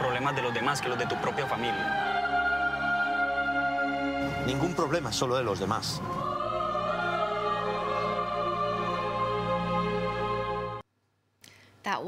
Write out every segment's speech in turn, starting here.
problemas de los demás que los de tu propia familia. Ningún problema solo de los demás.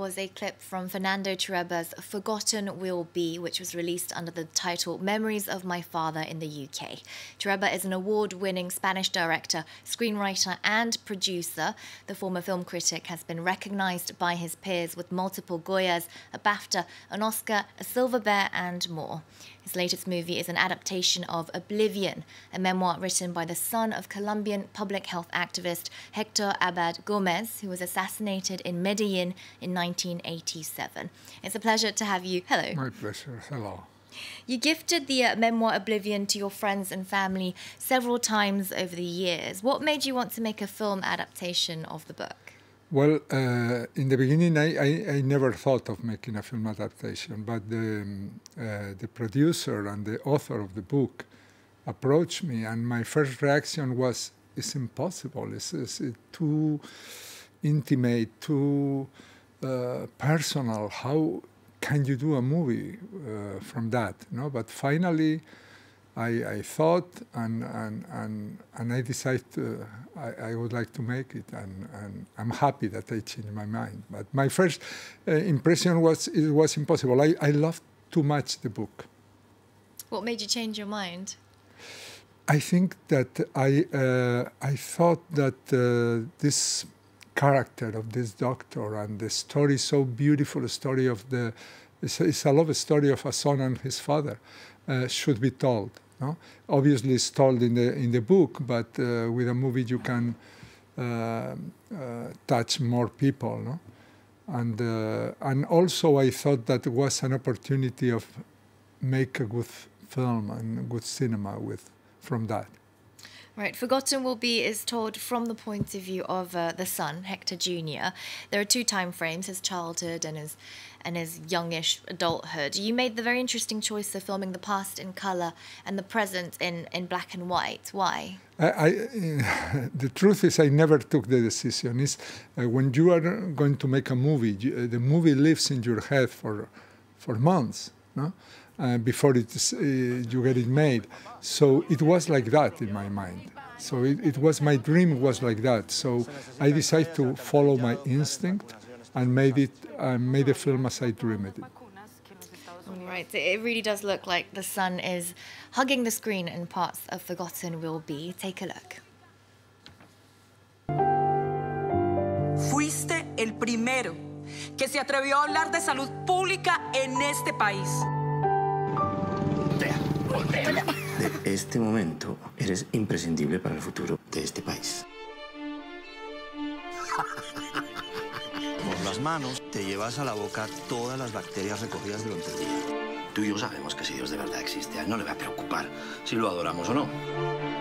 Was a clip from Fernando Trueba's Forgotten We'll Be, which was released under the title Memories of My Father in the UK. Trueba is an award winning Spanish director, screenwriter, and producer. The former film critic has been recognized by his peers with multiple Goyas, a BAFTA, an Oscar, a Silver Bear, and more. His latest movie is an adaptation of Oblivion, a memoir written by the son of Colombian public health activist Hector Abad Gomez, who was assassinated in Medellin in 1987. It's a pleasure to have you. Hello. My pleasure. Hello. You gifted the uh, memoir Oblivion to your friends and family several times over the years. What made you want to make a film adaptation of the book? Well, uh, in the beginning, I, I, I, never thought of making a film adaptation, but the, um, uh, the producer and the author of the book approached me, and my first reaction was, it's impossible. It's, it's too intimate, too uh, personal. How can you do a movie uh, from that? No, but finally, I, I thought and, and, and, and I decided I, I, would like to make it, and, and I'm happy that I changed my mind. But my first uh, impression was it was impossible. I, I loved too much the book. What made you change your mind? I think that I, uh, I thought that uh, this character of this doctor and the story, so beautiful the story of the, it's, it's a love story of a son and his father, should be told. No? Obviously, it's told in the in the book, but uh, with a movie you can uh, uh, touch more people. No? And uh, and also, I thought that was an opportunity of make a good film and good cinema with from that. Right, Forgotten We'll Be is told from the point of view of uh, the son, Hector Jr. There are two time frames, his childhood and his and his youngish adulthood. You made the very interesting choice of filming the past in color and the present in, in black and white. Why? I, I the truth is, I never took the decision. Is uh, when you are going to make a movie, you, uh, the movie lives in your head for for months, no? Uh, before it's, uh, you get it made. So it was like that in my mind. So it, it was my dream was like that. So I decided to follow my instinct and made it uh, made the film as I dreamed it. Right, it really does look like the sun is hugging the screen in parts of Forgotten We'll Be. Take a look. Fuiste el primero que se atrevió a hablar de salud pública en este país. De este momento eres imprescindible para el futuro de este país. las manos te llevas a la boca todas las bacterias recogidas durante el día. Tú y yo sabemos que si Dios de verdad existe, a él no le va a preocupar si lo adoramos o no.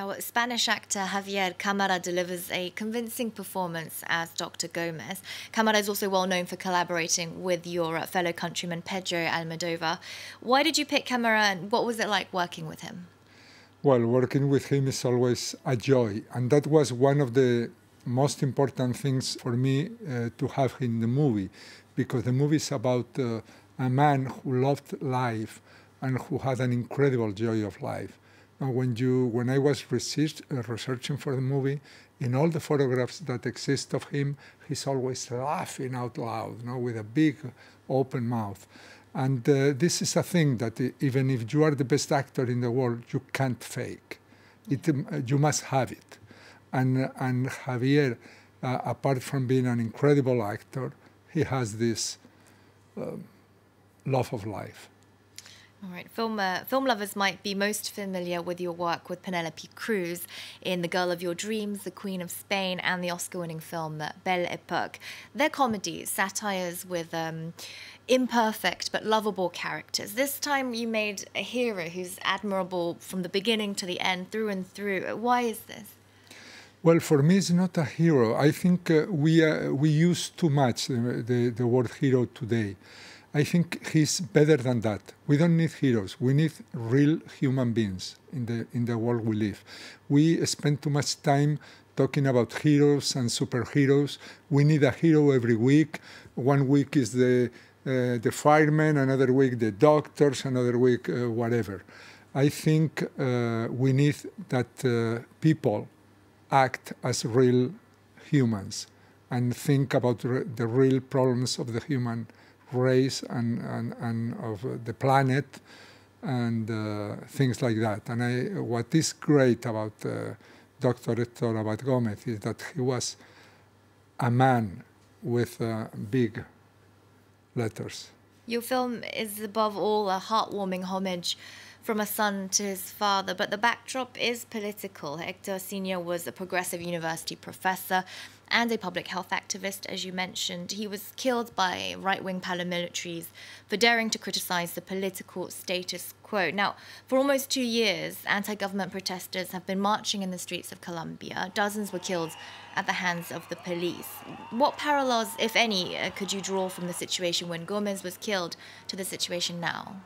Now, Spanish actor Javier Camara delivers a convincing performance as Dr. Gomez. Camara is also well known for collaborating with your fellow countryman Pedro Almodovar. Why did you pick Camara and what was it like working with him? Well, working with him is always a joy, and that was one of the most important things for me uh, to have in the movie, because the movie is about uh, a man who loved life and who had an incredible joy of life. When you, when I was research, uh, researching for the movie, in all the photographs that exist of him, he's always laughing out loud, you know, with a big open mouth. And uh, this is a thing that even if you are the best actor in the world, you can't fake. It, uh, you must have it. And, and Javier, uh, apart from being an incredible actor, he has this uh, love of life. All right, film, uh, film lovers might be most familiar with your work with Penelope Cruz in The Girl of Your Dreams, The Queen of Spain, and the Oscar winning film Belle Epoque. They're comedies, satires with um, imperfect but lovable characters. This time you made a hero who's admirable from the beginning to the end, through and through. Why is this? Well, for me, it's not a hero. I think uh, we uh, we use too much the, the, the, word hero today. I think he's better than that. We don't need heroes. We need real human beings in the in the world we live. We spend too much time talking about heroes and superheroes. We need a hero every week. One week is the uh, the firemen, another week the doctors, another week uh, whatever. I think uh, we need that uh, people act as real humans and think about the real problems of the human race and, and, and of the planet and uh, things like that. And I, what is great about uh, Dr. Hector Abad Gomez is that he was a man with uh, big letters. Your film is above all a heartwarming homage from a son to his father, but the backdrop is political. Hector Sr. was a progressive university professor and a public health activist, as you mentioned. He was killed by right wing paramilitaries for daring to criticize the political status quo. Now, for almost two years, anti government protesters have been marching in the streets of Colombia. Dozens were killed at the hands of the police. What parallels, if any, uh, could you draw from the situation when Gomez was killed to the situation now?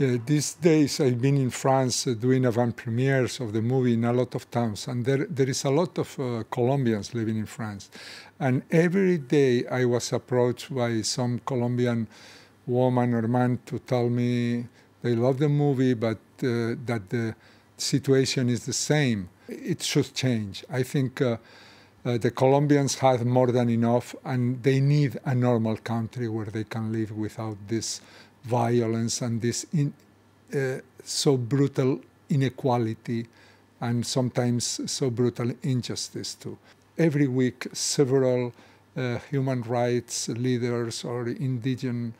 Yeah, these days I've been in France uh, doing avant-premieres of the movie in a lot of towns, and there, there is a lot of uh, Colombians living in France. And every day I was approached by some Colombian woman or man to tell me they love the movie, but uh, that the situation is the same. It should change. I think uh, uh, the Colombians have more than enough, and they need a normal country where they can live without this violence and this in, uh, so brutal inequality and sometimes so brutal injustice too. Every week, several uh, human rights leaders or indigenous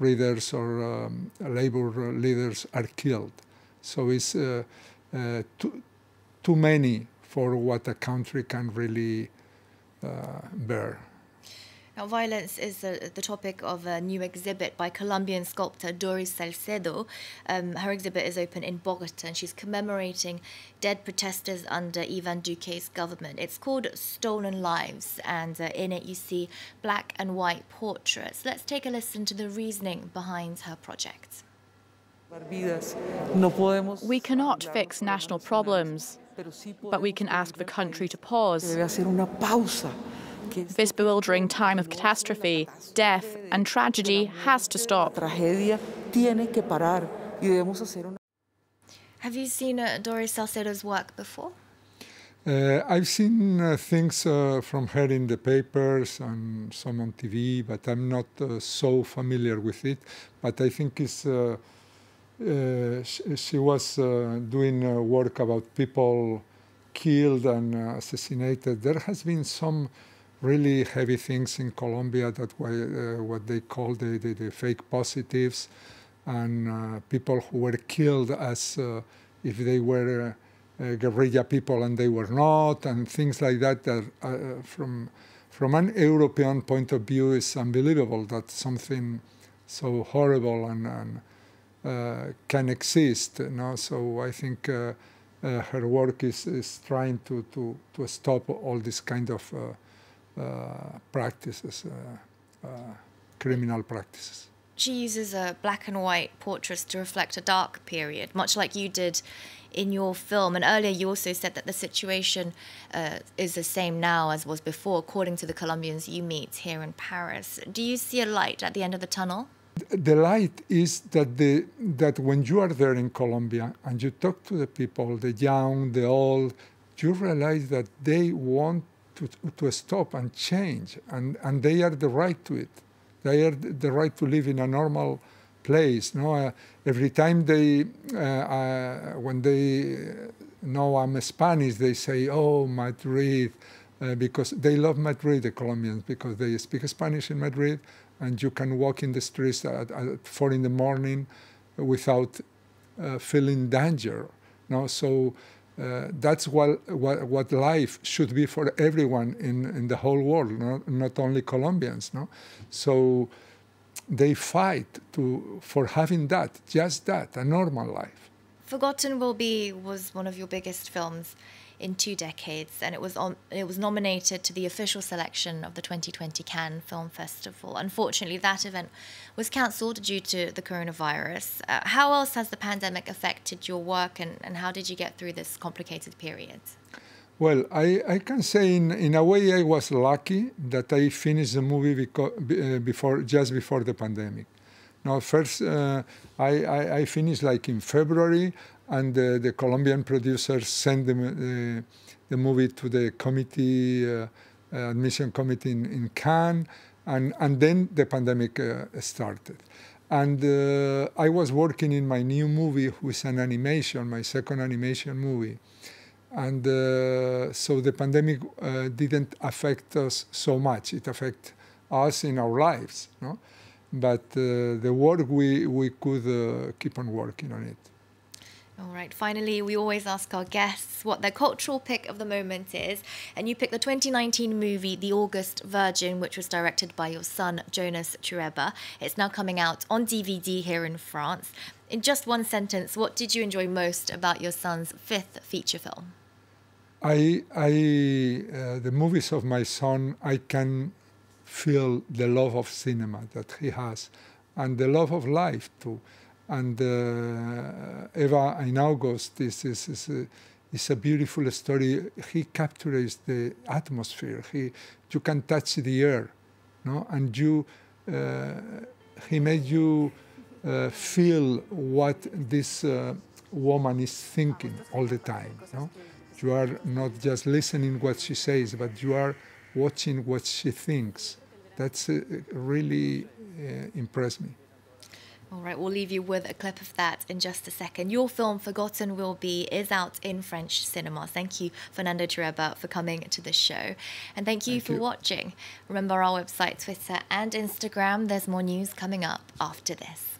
leaders or um, labor leaders are killed. So it's uh, uh, too, too many for what a country can really uh, bear. Now, violence is uh, the topic of a new exhibit by Colombian sculptor Doris Salcedo. Um, her exhibit is open in Bogota and she's commemorating dead protesters under Ivan Duque's government. It's called Stolen Lives, and uh, in it you see black and white portraits. Let's take a listen to the reasoning behind her project. We cannot fix national problems, but we can ask the country to pause. This bewildering time of catastrophe, death, and tragedy has to stop. Have you seen uh, Doris Salcedo's work before? Uh, I've seen uh, things uh, from her in the papers and some on TV, but I'm not uh, so familiar with it. But I think it's, uh, she, she, was doing work about people killed and assassinated. There has been some really heavy things in Colombia that were uh, what they call the, the, the fake positives and uh, people who were killed as uh, if they were uh, guerrilla people and they were not and things like that that uh, from from an European point of view is unbelievable that something so horrible and, and uh, can exist you know? so I think her work is, is trying to, to, to stop all this kind of uh, practices, uh, uh, criminal practices. She uses a black and white portrait to reflect a dark period, much like you did in your film. And earlier, you also said that the situation uh, is the same now as was before, according to the Colombians you meet here in Paris. Do you see a light at the end of the tunnel? The light is that the that when you are there in Colombia and you talk to the people, the young, the old, you realize that they want to, to stop and change, and, and they are the right to it. They are the right to live in a normal place. No, uh, every time they, uh, uh, when they know I'm Spanish, they say, "Oh, Madrid," uh, because they love Madrid, the Colombians, because they speak Spanish in Madrid, and you can walk in the streets at, at four in the morning without uh, feeling danger. No, so uh, that's what, what, what life should be for everyone in, in the whole world, not, not only Colombians. No? So they fight to, for having that, just that, a normal life. Forgotten We'll Be was one of your biggest films in two decades, and it was on, it was nominated to the official selection of the 2020 Cannes Film Festival. Unfortunately, that event was cancelled due to the coronavirus. Uh, how else has the pandemic affected your work, and, and how did you get through this complicated period? Well, I, I can say in, in a way I was lucky that I finished the movie uh, before just before the pandemic. Now, first uh, I, I, I, finished like in February, and uh, the Colombian producers sent the, uh, the movie to the committee, uh, uh, admission committee in, in Cannes, and, and then the pandemic started. And I was working in my new movie, is an animation, my second animation movie and uh, so the pandemic uh, didn't affect us so much. It affected us in our lives, no? but uh, the work we we could uh, keep on working on it. All right. Finally, we always ask our guests what their cultural pick of the moment is, and you picked the 2019 movie The August Virgin, which was directed by your son Jonas Trueba. It's now coming out on DVD here in France. In just one sentence, what did you enjoy most about your son's fifth feature film? I, I, uh, the movies of my son, I can feel the love of cinema that he has, and the love of life too. And uh, Eva in August is, is, a, is a beautiful story. He captures the atmosphere. He, you can touch the air, no? And you, uh, he made you uh, feel what this uh, woman is thinking all the time, no? You are not just listening what she says, but you are watching what she thinks. That's uh, really uh, impressed me. All right, we'll leave you with a clip of that in just a second. Your film, Forgotten We'll Be, is out in French cinema. Thank you, Fernando Trueba, for coming to the show. And thank you thank for you. watching. Remember our website, Twitter, and Instagram. There's more news coming up after this.